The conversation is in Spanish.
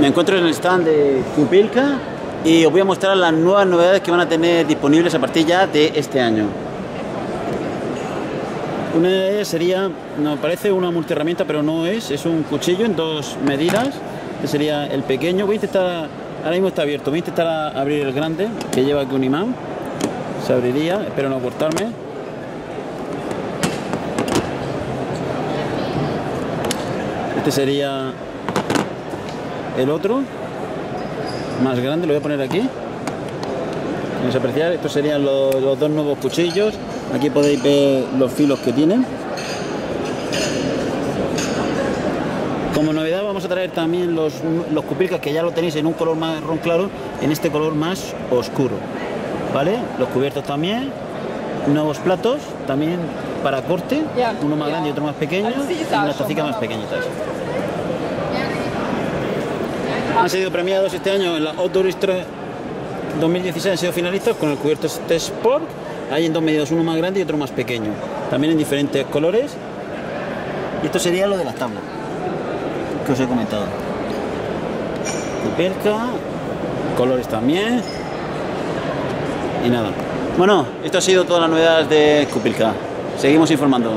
Me encuentro en el stand de Kupilka y os voy a mostrar las nuevas novedades que van a tener disponibles a partir ya de este año. Una de ellas sería, nos parece una multiherramienta, pero no es, es un cuchillo en dos medidas. Este sería el pequeño. Voy a intentar, ahora mismo está abierto, voy a intentar abrir el grande, que lleva aquí un imán. Se abriría, espero no cortarme. Este sería el otro, más grande, lo voy a poner aquí. A apreciar, estos serían los, los dos nuevos cuchillos. Aquí podéis ver los filos que tienen. Como novedad vamos a traer también los, los que ya lo tenéis en un color marrón claro, en este color más oscuro. ¿Vale? Los cubiertos también. Nuevos platos también para corte, uno más grande y otro más pequeño, y unas tacitas más pequeñitas. Han sido premiados este año en la Outdoor 2016, han sido finalistas con el cubierto este Sport. Hay en dos medidas, uno más grande y otro más pequeño. También en diferentes colores. Y esto sería lo de las tablas que os he comentado. Cupelca, colores también. Y nada. Bueno, esto ha sido todas las novedades de Cupilca. Seguimos informando.